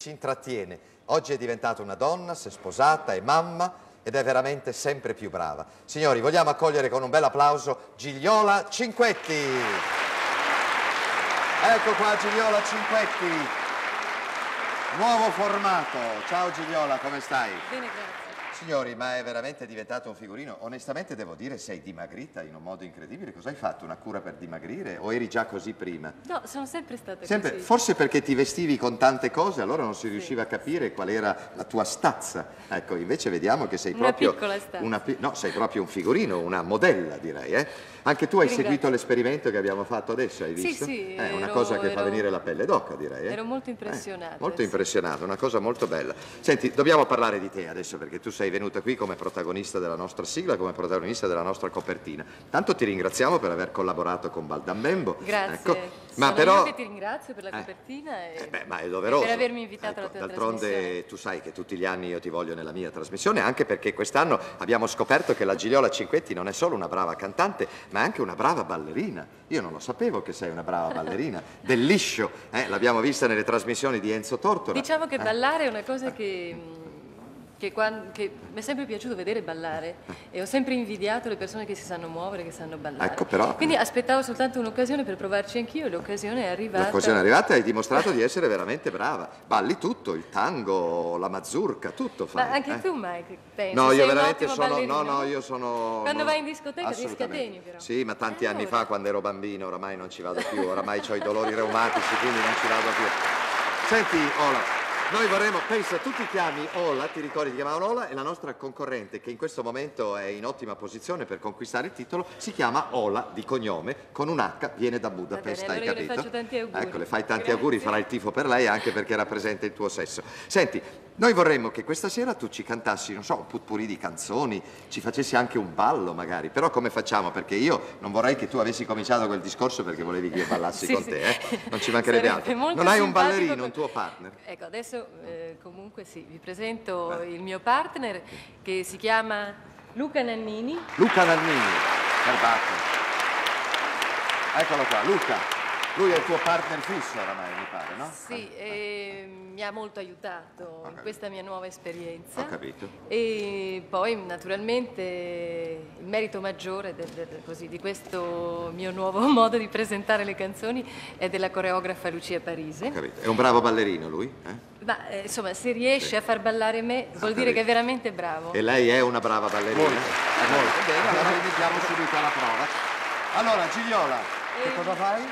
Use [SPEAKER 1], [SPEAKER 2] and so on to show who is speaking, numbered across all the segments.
[SPEAKER 1] ci intrattiene. Oggi è diventata una donna, si è sposata, è mamma ed è veramente sempre più brava. Signori, vogliamo accogliere con un bel applauso Gigliola Cinquetti. Ecco qua Gigliola Cinquetti. Nuovo formato. Ciao Gigliola, come stai?
[SPEAKER 2] Bene, grazie.
[SPEAKER 1] Signori, ma è veramente diventato un figurino. Onestamente devo dire, sei dimagrita in un modo incredibile. Cosa hai fatto? Una cura per dimagrire? O eri già così prima?
[SPEAKER 2] No, sono sempre stata
[SPEAKER 1] Sempre,
[SPEAKER 2] così.
[SPEAKER 1] forse perché ti vestivi con tante cose, allora non si riusciva a capire qual era la tua stazza. Ecco, invece vediamo che sei
[SPEAKER 2] Una
[SPEAKER 1] proprio.
[SPEAKER 2] piccola stazza.
[SPEAKER 1] una pi- no, sei proprio un figurino, una modella, direi. Eh? Anche tu hai
[SPEAKER 2] Ti
[SPEAKER 1] seguito
[SPEAKER 2] ringrazio.
[SPEAKER 1] l'esperimento che abbiamo fatto adesso, hai
[SPEAKER 2] Sì,
[SPEAKER 1] visto?
[SPEAKER 2] sì,
[SPEAKER 1] È una
[SPEAKER 2] ero-
[SPEAKER 1] cosa che fa
[SPEAKER 2] ero-
[SPEAKER 1] venire la pelle d'oca, direi. eh?
[SPEAKER 2] ero molto impressionata,
[SPEAKER 1] molto
[SPEAKER 2] sì.
[SPEAKER 1] impressionata, una cosa molto bella. Senti, dobbiamo parlare di te adesso perché tu sei venuta qui come protagonista della nostra sigla, come protagonista della nostra copertina. Tanto ti ringraziamo per aver collaborato con Baldambembo.
[SPEAKER 2] Grazie.
[SPEAKER 1] Ecco. Ma
[SPEAKER 2] Sono
[SPEAKER 1] però...
[SPEAKER 2] io ti ringrazio per la
[SPEAKER 1] Eh.
[SPEAKER 2] copertina e
[SPEAKER 1] Eh beh, ma è doveroso.
[SPEAKER 2] per avermi invitato
[SPEAKER 1] Ecco,
[SPEAKER 2] alla tua
[SPEAKER 1] D'altronde tu sai che tutti gli anni io ti voglio nella mia trasmissione, anche perché quest'anno abbiamo scoperto che la Gigliola Cinquetti non è solo una brava cantante, ma è anche una brava ballerina. Io non lo sapevo che sei una brava ballerina. Del liscio, eh, l'abbiamo vista nelle trasmissioni di Enzo Tortora.
[SPEAKER 2] Diciamo che
[SPEAKER 1] Eh,
[SPEAKER 2] ballare è una cosa che, mh, che, quan- che mi è sempre piaciuto vedere ballare e ho sempre invidiato le persone che si sanno muovere, che sanno ballare.
[SPEAKER 1] Ecco, però-
[SPEAKER 2] Quindi aspettavo soltanto un'occasione per provarci anch'io e l'occasione è arrivata.
[SPEAKER 1] L'occasione è arrivata e hai dimostrato di essere veramente brava. Balli tutto, il tango, la mazurka, tutto fai.
[SPEAKER 2] Ma anche
[SPEAKER 1] eh.
[SPEAKER 2] tu, Mike, pensi?
[SPEAKER 1] No, io veramente sono.
[SPEAKER 2] ballerino?
[SPEAKER 1] No, no, io sono.
[SPEAKER 2] Quando
[SPEAKER 1] non-
[SPEAKER 2] vai in discoteca ti scateni, però.
[SPEAKER 1] Sì, ma tanti
[SPEAKER 2] Eh,
[SPEAKER 1] anni
[SPEAKER 2] allora.
[SPEAKER 1] fa, quando ero bambino, oramai non ci vado più, oramai ho i dolori reumatici, quindi non ci vado più. Senti, Ola. Noi vorremmo, pensa, tu ti chiami Ola, ti ricordi, ti chiamavano Ola e la nostra concorrente, che in questo momento è in ottima posizione per conquistare il titolo, si chiama Ola di cognome, con un H, viene da Budapest,
[SPEAKER 2] bene,
[SPEAKER 1] hai
[SPEAKER 2] allora io le
[SPEAKER 1] capito?
[SPEAKER 2] faccio tanti auguri.
[SPEAKER 1] Ecco, le fai tanti
[SPEAKER 2] Grazie.
[SPEAKER 1] auguri, farai il tifo per lei anche perché rappresenta il tuo sesso. Senti, noi vorremmo che questa sera tu ci cantassi, non so, un putpurì di canzoni, ci facessi anche un ballo magari, però come facciamo? Perché io non vorrei che tu avessi cominciato quel discorso perché volevi che io ballassi
[SPEAKER 2] Sì,
[SPEAKER 1] con
[SPEAKER 2] sì.
[SPEAKER 1] te, eh? Non ci mancherebbe
[SPEAKER 2] Sarebbe
[SPEAKER 1] altro. Non hai un ballerino,
[SPEAKER 2] con-
[SPEAKER 1] un tuo partner?
[SPEAKER 2] Ecco, adesso eh, comunque sì, vi presento il mio partner che si chiama Luca Nannini.
[SPEAKER 1] Luca Nannini, Carbato. Eccolo qua, Luca. Lui è il tuo partner fisso oramai, mi pare, no?
[SPEAKER 2] Sì, e mi ha molto aiutato in questa mia nuova esperienza.
[SPEAKER 1] Ho capito.
[SPEAKER 2] E poi naturalmente il merito maggiore del- del- così, di questo mio nuovo modo di presentare le canzoni è della coreografa Lucia
[SPEAKER 1] Ho
[SPEAKER 2] Parise.
[SPEAKER 1] capito. È un bravo ballerino lui? eh?
[SPEAKER 2] Ma eh, insomma, se riesce a far ballare me vuol dire che è veramente bravo.
[SPEAKER 1] E lei è una brava ballerina?
[SPEAKER 3] Molto,
[SPEAKER 1] Eh, molto. Bene, allora iniziamo subito alla prova. Allora, Gigliola, che
[SPEAKER 2] Eh,
[SPEAKER 1] cosa fai?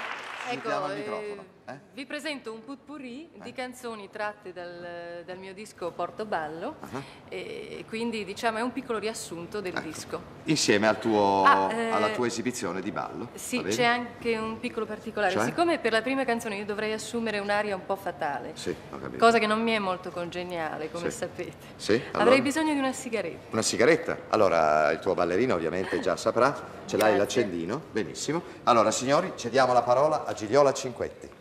[SPEAKER 2] Ecco, eh.
[SPEAKER 1] Eh?
[SPEAKER 2] vi presento un putpurri di canzoni tratte dal, dal mio disco Portoballo
[SPEAKER 1] Ah.
[SPEAKER 2] e quindi diciamo è un piccolo riassunto del disco.
[SPEAKER 1] Insieme al tuo-
[SPEAKER 2] Ah, eh,
[SPEAKER 1] alla tua esibizione di ballo.
[SPEAKER 2] Sì, c'è anche un piccolo particolare.
[SPEAKER 1] Cioè?
[SPEAKER 2] Siccome per la prima canzone io dovrei assumere un'aria un po' fatale,
[SPEAKER 1] Sì,
[SPEAKER 2] cosa che non mi è molto congeniale, come
[SPEAKER 1] Sì.
[SPEAKER 2] sapete.
[SPEAKER 1] Sì, allora?
[SPEAKER 2] Avrei bisogno di una sigaretta.
[SPEAKER 1] Una sigaretta? Allora, il tuo ballerino ovviamente già saprà. Ce l'hai l'accendino? Benissimo. Allora, signori, cediamo la parola a Gigliola Cinquetti.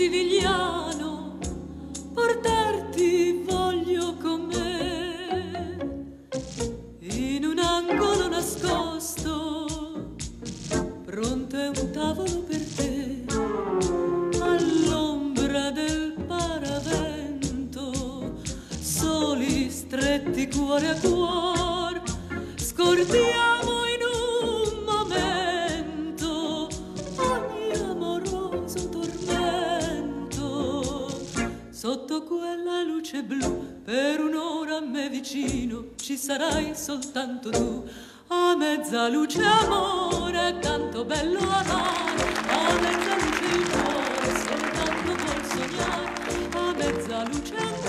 [SPEAKER 4] Sivigliano portarti voglio con me. In un angolo nascosto pronto è un tavolo per te all'ombra del paravento soli stretti cuore a cuore scordiamo luce blu per un'ora a me vicino ci sarai soltanto tu. A mezza luce amore tanto bello amare a mezza luce il cuore soltanto vuol sognare. A mezza luce amore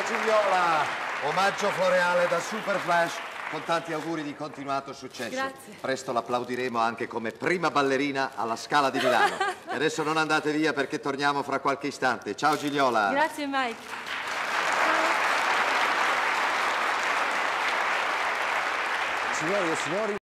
[SPEAKER 1] maestro Gigliola. Omaggio floreale da Super Flash con tanti auguri di continuato successo.
[SPEAKER 2] Grazie.
[SPEAKER 1] Presto l'applaudiremo anche come prima ballerina alla Scala di Milano. e adesso non andate via perché torniamo fra qualche istante. Ciao Gigliola.
[SPEAKER 2] Grazie Mike.
[SPEAKER 3] Signore e signori,